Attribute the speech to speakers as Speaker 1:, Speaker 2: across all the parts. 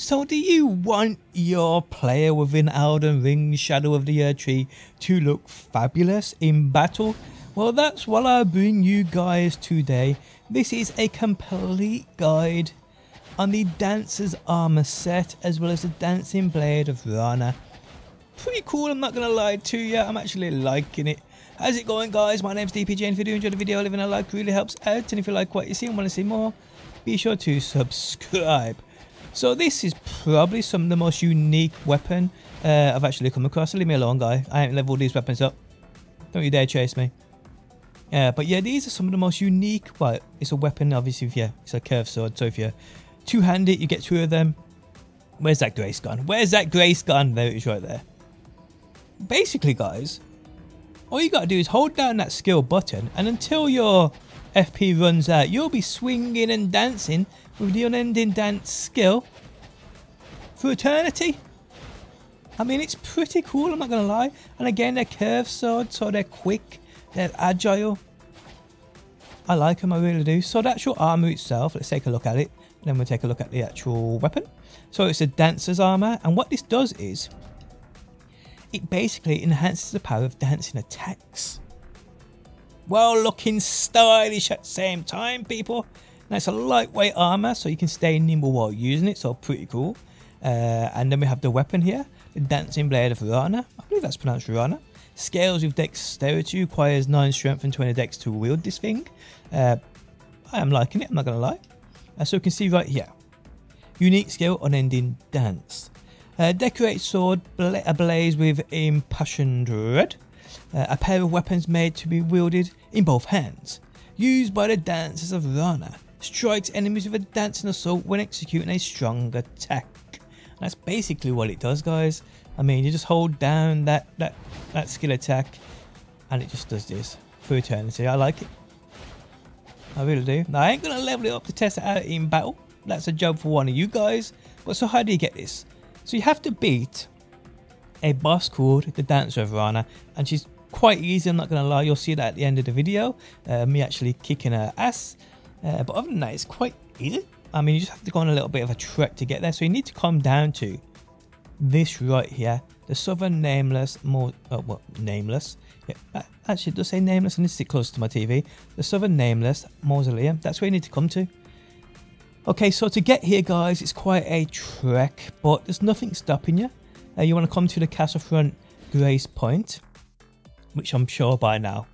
Speaker 1: So do you want your player within Elden Ring Shadow of the Erdtree to look fabulous in battle? Well that's what I bring you guys today. This is a complete guide on the Dancer's armor set as well as the Dancing Blade of Ranah. Pretty cool, I'm not going to lie to you, I'm actually liking it. How's it going guys? My name's DPJ and if you do enjoy the video, leaving a like really helps out and if you like what you see and want to see more, be sure to subscribe. So this is probably some of the most unique weapon uh, I've actually come across. Leave me alone, guy. I haven't leveled these weapons up. Don't you dare chase me. Yeah, but yeah, these are some of the most unique. Well, it's a weapon, obviously. If you, it's a curved sword. So if you're two-handed, you get two of them. Where's that grace gun? Where's that grace gun? There it is, right there. Basically, guys, all you got to do is hold down that skill button, and until your FP runs out, you'll be swinging and dancing with the unending dance skill for eternity. I mean, it's pretty cool, I'm not going to lie. And again, they're curved swords, so they're quick, they're agile. I like them, I really do. So the actual armor itself, let's take a look at it. Then we'll take a look at the actual weapon. So it's a dancer's armor, and what this does is, it basically enhances the power of dancing attacks. Well looking stylish at the same time, people. Now it's a lightweight armor, so you can stay nimble while using it, so pretty cool. Uh, and then we have the weapon here, the Dancing Blade of Ranah. I believe that's pronounced Ranah. Scales with dexterity, requires 9 strength and 20 dex to wield this thing. Uh, I am liking it, I'm not going to lie. Uh, so you can see right here. Unique skill, unending dance. Uh, decorate sword bla ablaze with impassioned red. Uh, a pair of weapons made to be wielded in both hands. Used by the dancers of Ranah strikes enemies with a dancing assault when executing a strong attack. That's basically what it does, guys. I mean, you just hold down that, that, that skill attack and it just does this for eternity. I like it. I really do. Now, I ain't going to level it up to test it out in battle. That's a job for one of you guys. But so how do you get this? So you have to beat a boss called the Dancer of Ranah And she's quite easy, I'm not going to lie. You'll see that at the end of the video. Uh, me actually kicking her ass. Uh, but other than that, it's quite easy. I mean, you just have to go on a little bit of a trek to get there. So you need to come down to this right here. The Southern Nameless, more, oh, well, Nameless. Yeah, actually, it does say Nameless and it's sit close to my TV. The Southern Nameless Mausoleum. That's where you need to come to. Okay, so to get here, guys, it's quite a trek, but there's nothing stopping you. Uh, you want to come to the Castlefront Grace Point, which I'm sure by now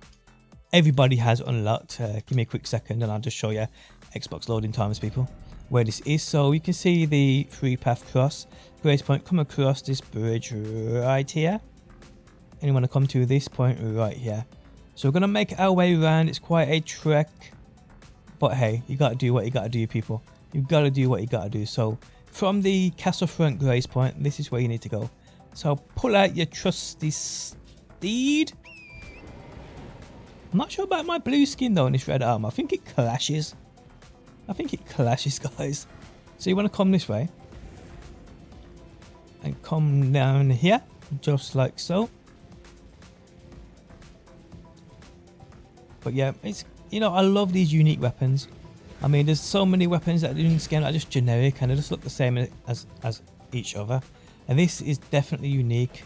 Speaker 1: everybody has unlocked. Uh, give me a quick second and I'll just show you Xbox loading times, people, where this is. So you can see the free path cross. Grace Point, come across this bridge right here. And you want to come to this point right here. So we're going to make our way around. It's quite a trek. But hey, you got to do what you got to do, people. You've got to do what you got to do. So from the Castlefront Grace Point, this is where you need to go. So pull out your trusty steed. I'm not sure about my blue skin though on this red arm. I think it clashes. I think it clashes, guys. So you want to come this way. And come down here, just like so. But yeah, it's you know, I love these unique weapons. I mean, there's so many weapons that in this game that are just generic and they just look the same as, as each other. And this is definitely unique.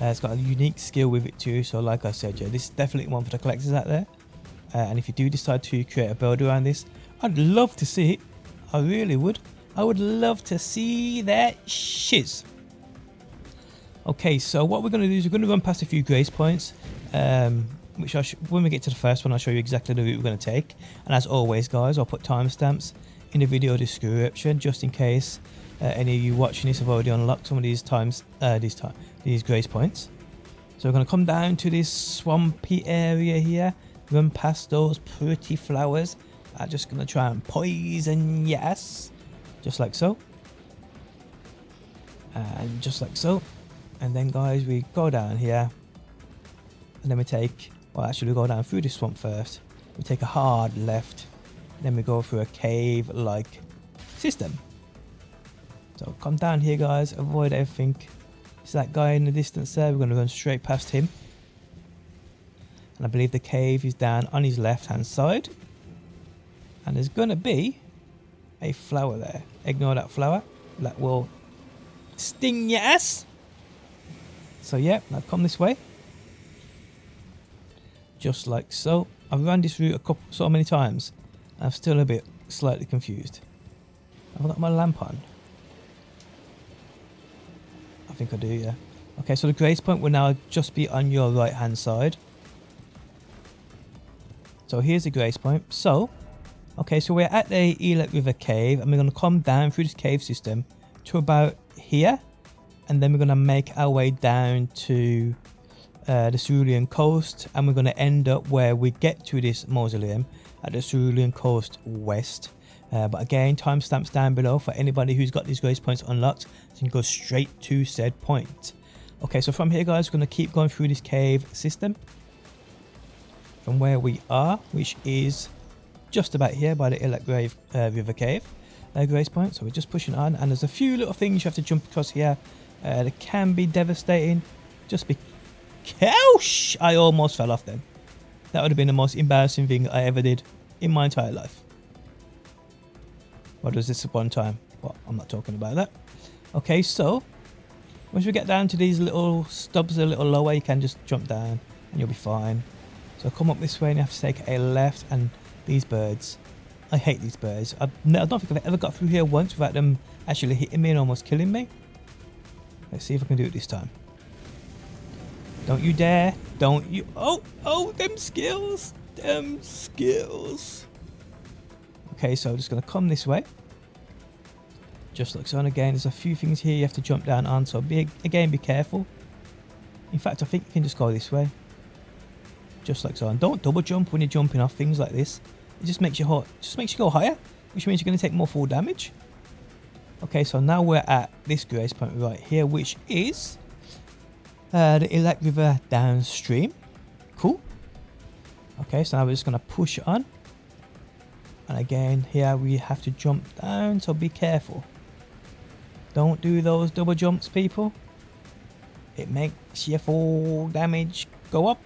Speaker 1: Uh, it's got a unique skill with it too. So like I said, yeah, this is definitely one for the collectors out there. Uh, and if you do decide to create a build around this, I'd love to see it. I really would. I would love to see that shiz. Okay, so what we're going to do is we're going to run past a few grace points. Um, which I when we get to the first one, I'll show you exactly the route we're going to take. And as always, guys, I'll put timestamps in the video description just in case uh, any of you watching this have already unlocked some of these times, uh, these time, these grace points. So we're going to come down to this swampy area here, run past those pretty flowers. I'm just going to try and poison, yes, just like so. And just like so. And then guys, we go down here. And then we take, well actually we go down through this swamp first. We take a hard left. Then we go through a cave-like system. So come down here guys, avoid everything. It's that guy in the distance there, we're going to run straight past him. And I believe the cave is down on his left hand side. And there's going to be a flower there. Ignore that flower. That will sting your ass. So yeah, now come this way. Just like so. I've run this route a couple so many times. I'm still a bit slightly confused. I've I got my lamp on? I think I do, yeah. Okay, so the grace point will now just be on your right hand side. So here's the grace point. So, okay, so we're at the Ellac River Cave and we're going to come down through this cave system to about here. And then we're going to make our way down to uh, the Cerulean coast and we're going to end up where we get to this mausoleum at the Cerulean coast west. Uh, but again, timestamps down below for anybody who's got these grace points unlocked. You can go straight to said point. Okay, so from here, guys, we're going to keep going through this cave system. From where we are, which is just about here by the Ellac Grave uh, River Cave. Uh, grace point, so we're just pushing on. And there's a few little things you have to jump across here uh, that can be devastating. Just be... Ouch! I almost fell off then. That would have been the most embarrassing thing I ever did in my entire life. What was this at one time? Well, I'm not talking about that. Okay, so once we get down to these little stubs a little lower, you can just jump down and you'll be fine. So come up this way and you have to take a left and these birds. I hate these birds. I, I don't think I've ever got through here once without them actually hitting me and almost killing me. Let's see if I can do it this time. Don't you dare. Don't you. Oh, oh, them skills. Them skills. Okay, so I'm just going to come this way. Just like so. And again, there's a few things here you have to jump down on. So be, again, be careful. In fact, I think you can just go this way. Just like so. And don't double jump when you're jumping off things like this. It just makes you hot. Just makes you go higher. Which means you're going to take more full damage. Okay, so now we're at this grace point right here, which is uh, the Ellac River downstream. Cool. Okay, so now we're just going to push on. And again, here we have to jump down, so be careful. Don't do those double jumps, people. It makes your fall damage go up,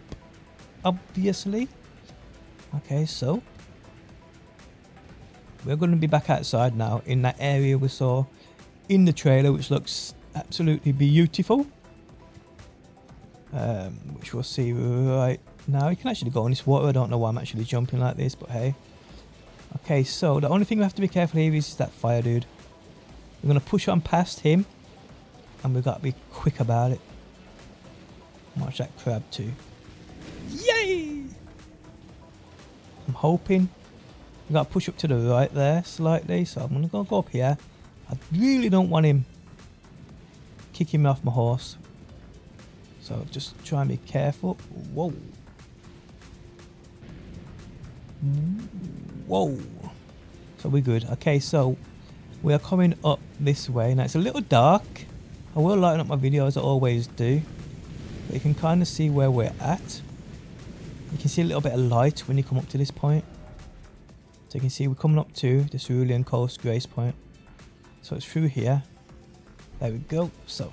Speaker 1: obviously. Okay, so we're going to be back outside now in that area we saw in the trailer, which looks absolutely beautiful. Um, which we'll see right now. You can actually go on this water. I don't know why I'm actually jumping like this, but hey. Okay, so the only thing we have to be careful here is that fire dude. We're going to push on past him. And we've got to be quick about it. Watch that crab too. Yay! I'm hoping. We've got to push up to the right there slightly. So I'm going to go up here. I really don't want him kicking me off my horse. So just try and be careful. Whoa. Whoa. So we're good. Okay, so we are coming up this way. Now it's a little dark. I will lighten up my video as I always do. But you can kind of see where we're at. You can see a little bit of light when you come up to this point. So you can see we're coming up to the Cerulean Coast Grace Point. So it's through here. There we go. So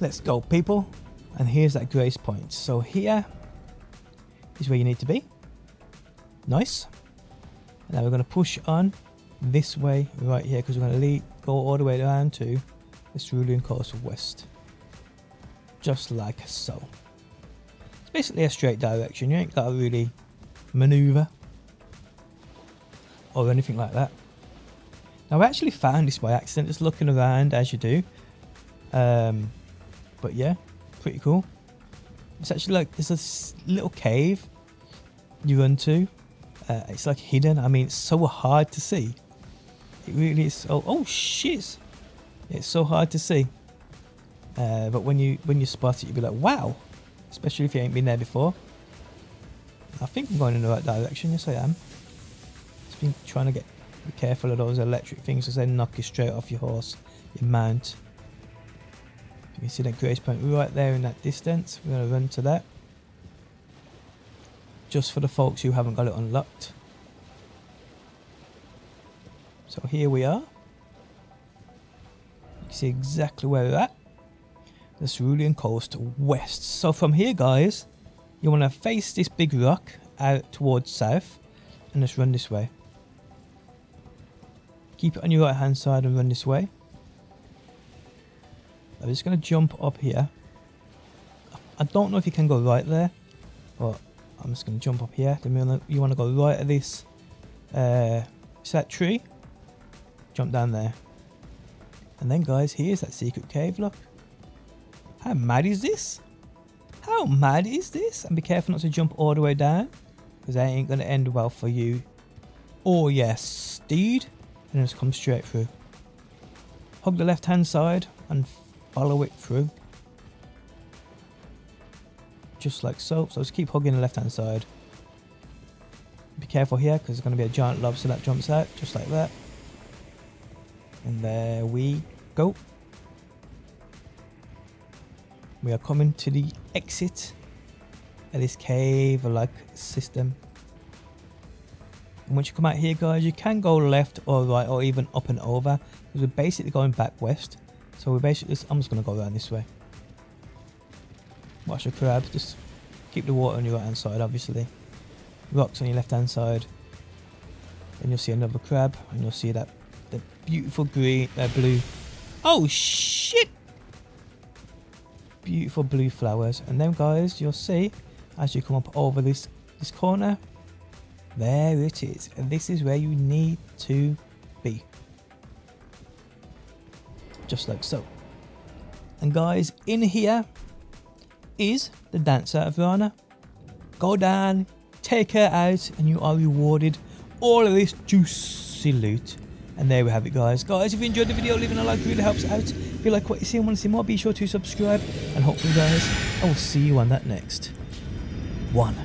Speaker 1: let's go people. And here's that Grace Point. So here is where you need to be. Nice. Now we're going to push on this way right here because we're going to lead, go all the way down to Cerulean Coast West. Just like so. It's basically a straight direction. You ain't got to really maneuver or anything like that. Now I actually found this by accident, just looking around as you do. Um, but yeah, pretty cool. It's actually like, there's a little cave you run to. Uh, it's like hidden. I mean, it's so hard to see. It really is. Oh, oh shit! It's so hard to see. Uh, but when you when you spot it, you'll be like, wow! Especially if you ain't been there before. I think I'm going in the right direction. Yes, I am. Just been trying to get be careful of those electric things, because they knock you straight off your horse, your mount. You can see that grace point right there in that distance. We're going to run to that. Just for the folks who haven't got it unlocked. So here we are. You can see exactly where we're at. The Cerulean Coast West. So from here, guys, you want to face this big rock out towards south and just run this way. Keep it on your right hand side and run this way. I'm just going to jump up here. I don't know if you can go right there, but I'm just going to jump up here. You want to go right at this uh, set tree. Jump down there. And then guys, here's that secret cave, look. How mad is this? How mad is this? And be careful not to jump all the way down, because that ain't going to end well for you. Oh yes, steed. And just come straight through. Hug the left hand side and follow it through. Just like so. So just keep hugging the left hand side. Be careful here because there's going to be a giant lobster that jumps out. Just like that. And there we go. We are coming to the exit of this cave-like system. And once you come out here guys, you can go left or right or even up and over. Because we're basically going back west. So we're basically, I'm just going to go around this way. Watch the crab, just keep the water on your right hand side obviously. Rocks on your left hand side. Then you'll see another crab and you'll see that the beautiful green, uh, blue. Oh shit! Beautiful blue flowers. And then guys, you'll see as you come up over this this corner, there it is. And this is where you need to Just like so. And guys, in here is the dancer of Ranah. Go down, take her out, and you are rewarded all of this juicy loot. And there we have it guys. Guys, if you enjoyed the video, leaving a like really helps out. If you like what you see and want to see more, be sure to subscribe. And hopefully guys, I will see you on that next one.